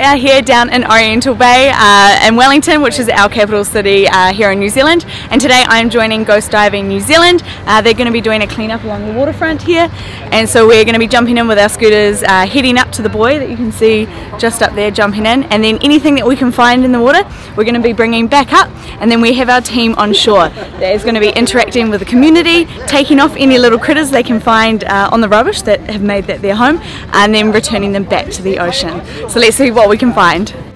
are here down in Oriental Bay uh, in Wellington, which is our capital city uh, here in New Zealand. And today I'm joining Ghost Diving New Zealand. Uh, they're going to be doing a cleanup along the waterfront here. And so we're going to be jumping in with our scooters, uh, heading up to the buoy that you can see just up there jumping in. And then anything that we can find in the water, we're going to be bringing back up. And then we have our team on shore that is going to be interacting with the community, taking off any little critters they can find uh, on the rubbish that have made that their home, and then returning them back to the ocean. So let's see what we can find.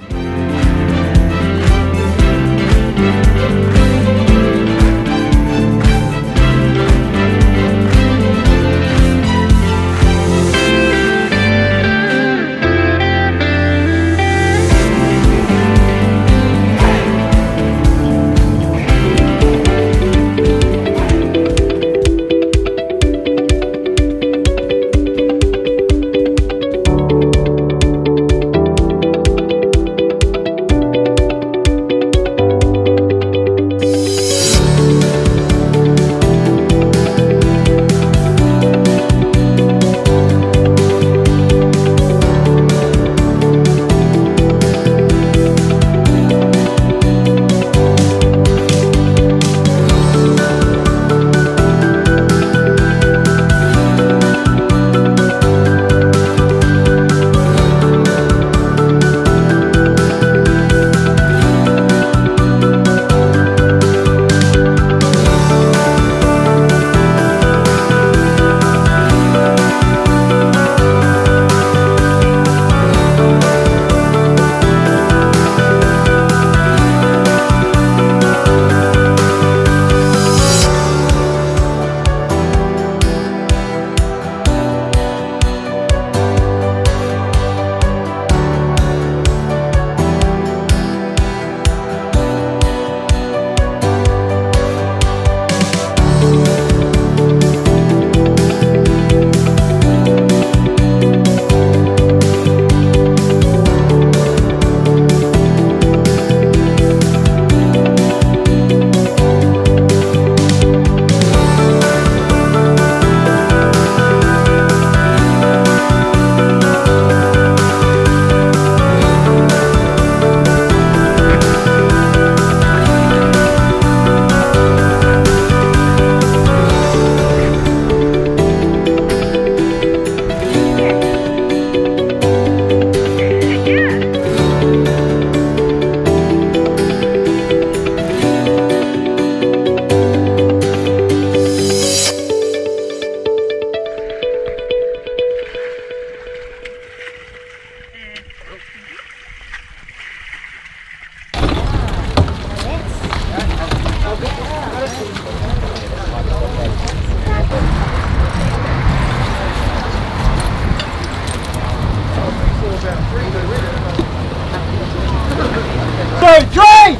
Two, three!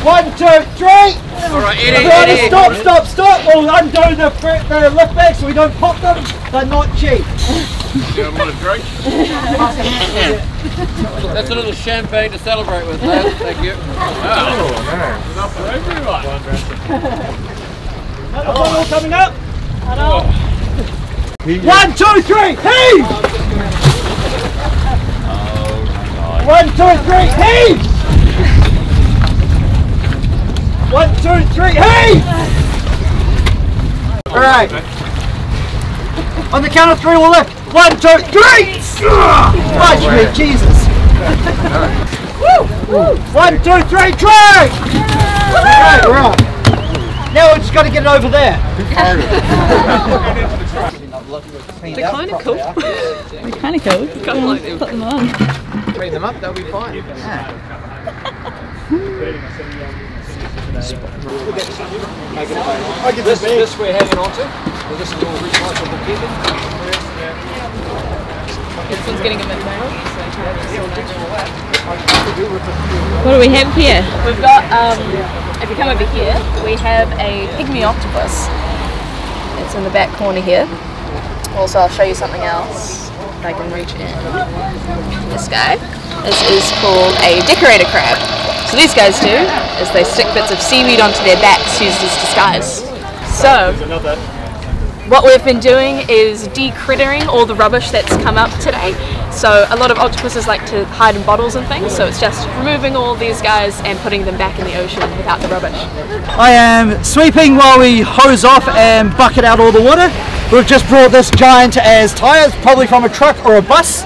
One, two, three! Alright, Eddie, Eddie. Stop, stop, stop! We'll undo the, fr- the lift bag so we don't pop them. They're not cheap. You want a drink? That's a little champagne to celebrate with, lads. Thank you. Oh, enough for everyone. Another bottle coming up. One, two, three, heave! One, two, three, heave! One, two, three, heave! All right. On the count of three, we'll lift. One, two, three! Fudge me, Jesus! One, two, three, try! Okay, we're up. Now we just got to get it over there. They're kind of cool. They're kind of cool. Kind of like Put them on. Clean them up, they'll be fine. This, this we're hanging on to. So this is all recyclable keeping. This one's getting a bit What do we have here? We've got, um, if you come over here, we have a pygmy octopus. It's in the back corner here. Also, I'll show you something else. If I can reach in. This guy. This is called a decorator crab. So these guys do is they stick bits of seaweed onto their backs used as disguise. So what we've been doing is decrittering all the rubbish that's come up today. So a lot of octopuses like to hide in bottles and things, so it's just removing all these guys and putting them back in the ocean without the rubbish. I am sweeping while we hose off and bucket out all the water. We've just brought this giant as tyres, probably from a truck or a bus.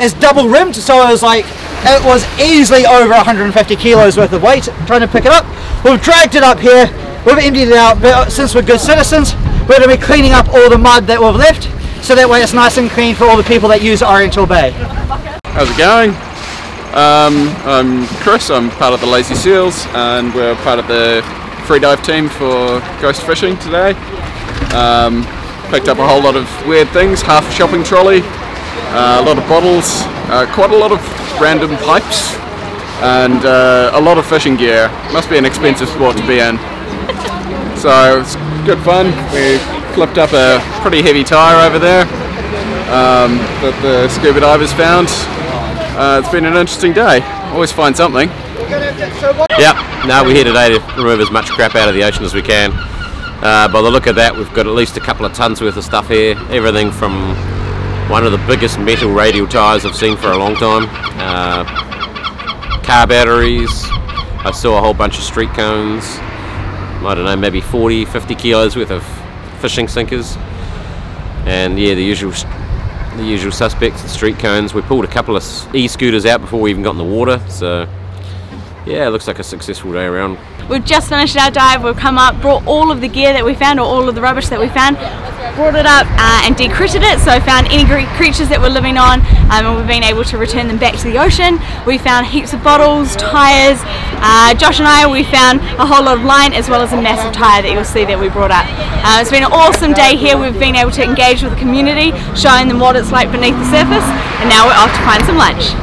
It's double rimmed, so it was like it was easily over 150 kilos worth of weight trying to pick it up. We've dragged it up here, we've emptied it out, but since we're good citizens, we're going to be cleaning up all the mud that we've left, so that way it's nice and clean for all the people that use Oriental Bay. How's it going? Um, I'm Chris, I'm part of the Lazy Seals and we're part of the free dive team for Ghost Fishing today. Um, picked up a whole lot of weird things, half a shopping trolley, uh, a lot of bottles, uh, quite a lot of random pipes and uh, a lot of fishing gear. Must be an expensive sport to be in. So it's good fun. We flipped up a pretty heavy tyre over there um, that the scuba divers found. Uh, it's been an interesting day. Always find something. Yep, no, we're here today to remove as much crap out of the ocean as we can. Uh, by the look of that, we've got at least a couple of tons worth of stuff here. Everything from one of the biggest metal radial tyres I've seen for a long time, uh, car batteries, I saw a whole bunch of street cones, I don't know, maybe 40, 50 kilos worth of fishing sinkers, and yeah, the usual the usual suspects, the street cones. We pulled a couple of e-scooters out before we even got in the water, so yeah, it looks like a successful day around. We've just finished our dive, we've come up, brought all of the gear that we found, or all of the rubbish that we found, brought it up uh, and decritted it, so found any creatures that were living on, um, and we've been able to return them back to the ocean. We found heaps of bottles, tyres, uh, Josh and I, we found a whole lot of line, as well as a massive tyre that you'll see that we brought up. Uh, it's been an awesome day here, we've been able to engage with the community, showing them what it's like beneath the surface, and now we're off to find some lunch.